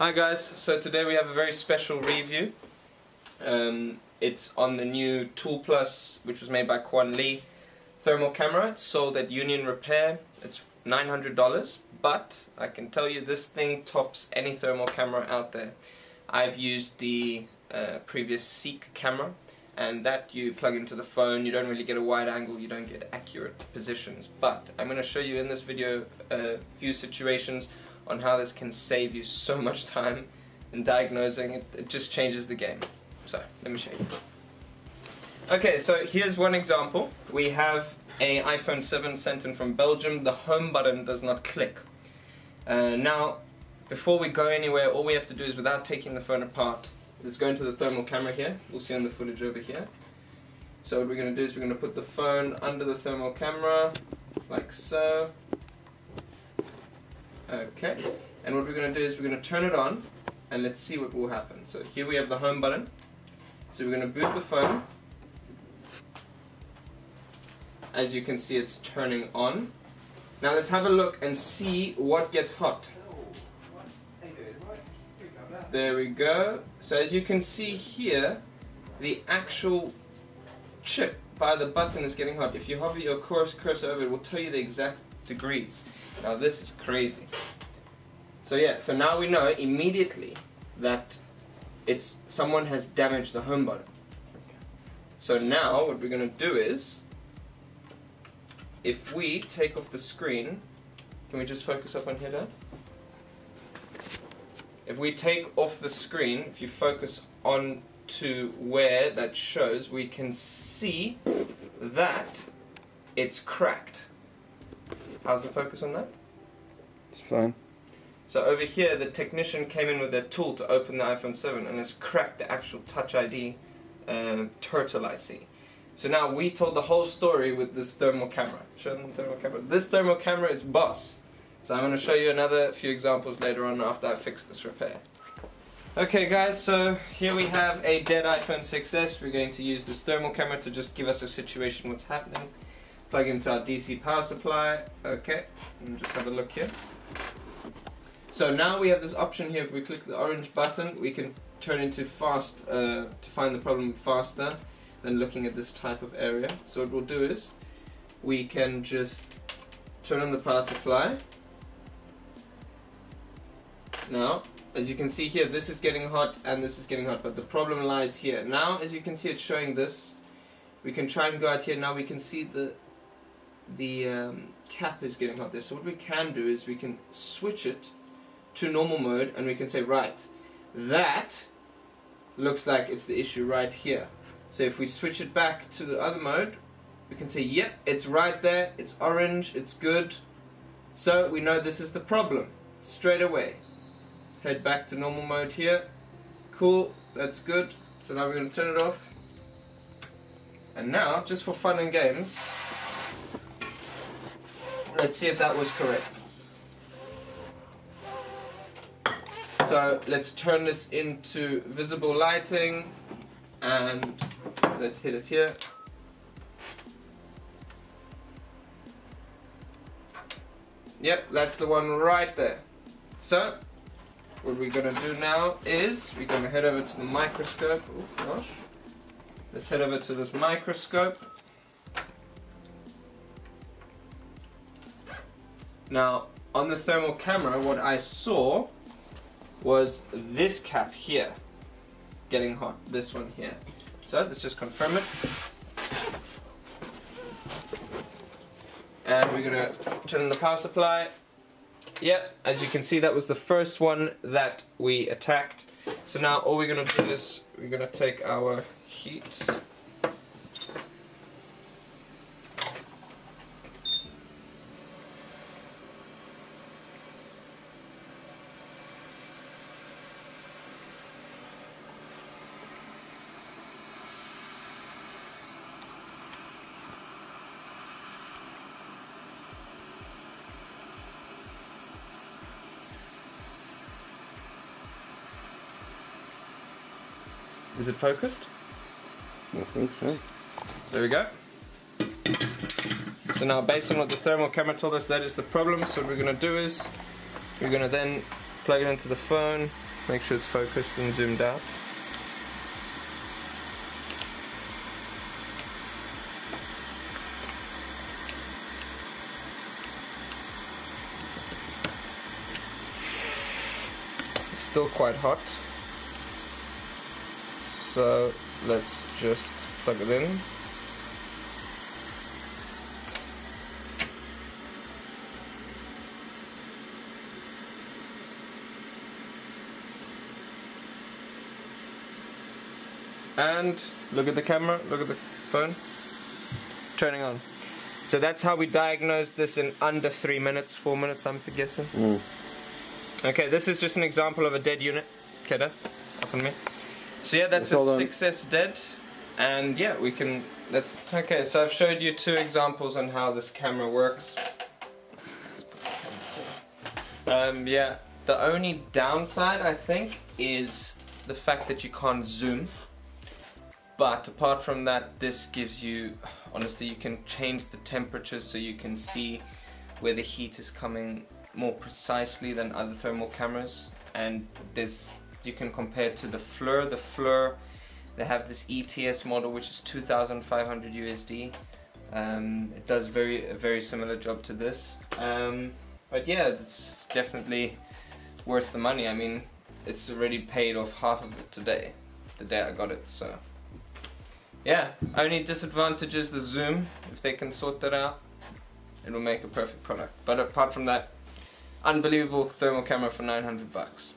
Hi guys, so today we have a very special review. Um, it's on the new ToolPlus, which was made by Qianli thermal camera. It's sold at Union Repair. It's $900, but I can tell you this thing tops any thermal camera out there. I've used the uh, previous Seek camera, and that you plug into the phone, you don't really get a wide angle, you don't get accurate positions. But I'm going to show you in this video a few situations on how this can save you so much time in diagnosing. It, it just changes the game. So, let me show you. Okay, so here's one example. We have a iPhone 7 sent in from Belgium. The home button does not click. Uh, now, before we go anywhere, all we have to do is, without taking the phone apart, let's go into the thermal camera here. We'll see on the footage over here. So what we're going to do is we're going to put the phone under the thermal camera, like so. Okay, and what we're going to do is we're going to turn it on, and let's see what will happen. So here we have the home button. So we're going to boot the phone. As you can see, it's turning on. Now let's have a look and see what gets hot. There we go. So as you can see here, the actual chip by the button is getting hot. If you hover your course cursor over it, it will tell you the exact degrees. Now this is crazy. So yeah, so now we know immediately that it's someone has damaged the home button. So now what we're going to do is, if we take off the screen, can we just focus up on here, Dad? If we take off the screen, if you focus on to where that shows, we can see that it's cracked. How's the focus on that? It's fine. So over here, the technician came in with their tool to open the iPhone 7 and has cracked the actual Touch ID uh, turtle I see. So now we told the whole story with this thermal camera. Show them the thermal camera. This thermal camera is boss. So I'm going to show you another few examples later on after I fix this repair. Okay guys, so here we have a dead iPhone 6s. We're going to use this thermal camera to just give us a situation what's happening. Plug into our DC power supply. Okay, and just have a look here. So now we have this option here, if we click the orange button, we can turn into fast, uh, to find the problem faster than looking at this type of area. So what we'll do is, we can just turn on the power supply, now, as you can see here, this is getting hot and this is getting hot, but the problem lies here. Now, as you can see, it's showing this. We can try and go out here. Now we can see the the um, cap is getting hot there. So what we can do is we can switch it to normal mode and we can say, right, that looks like it's the issue right here. So if we switch it back to the other mode, we can say, yep, it's right there, it's orange, it's good. So we know this is the problem straight away. Head back to normal mode here. Cool that's good. So now we're going to turn it off. And now just for fun and games let's see if that was correct so let's turn this into visible lighting and let's hit it here Yep, that's the one right there. So, what we're gonna do now is we're gonna head over to the microscope. Oh gosh. Let's head over to this microscope. Now, on the thermal camera, what I saw was this cap here getting hot. This one here. So, let's just confirm it. And we're gonna turn on the power supply yeah, as you can see that was the first one that we attacked. So now all we're to do is we're to take our heat Is it focused? I think so. There we go. So now based on what the thermal camera told us that is the problem, so what we're going to do is we're going to then plug it into the phone Make sure it's focused and zoomed out. Still quite hot. So let's just plug it in. And look at the camera, look at the phone. Turning on. So that's how we diagnosed this in under three minutes, four minutes, I'm guessing. Mm. Okay, this is just an example of a dead unit. Keda, up on me. So yeah, that's a. 6S dead. And yeah, we can, that's, okay, so I've showed you two examples on how this camera works. Um, yeah, the only downside I think is the fact that you can't zoom. But apart from that, this gives you, honestly, you can change the temperature so you can see where the heat is coming more precisely than other thermal cameras. And this, you can compare to the FLIR. The FLIR, they have this ETS model which is 2,500 USD. Um, it does very a very similar job to this. Um, but yeah, it's, it's definitely worth the money. I mean, it's already paid off half of it today, the day I got it. So yeah, only disadvantage is the zoom. If they can sort that out, it will make a perfect product. But apart from that, unbelievable thermal camera for 900 bucks.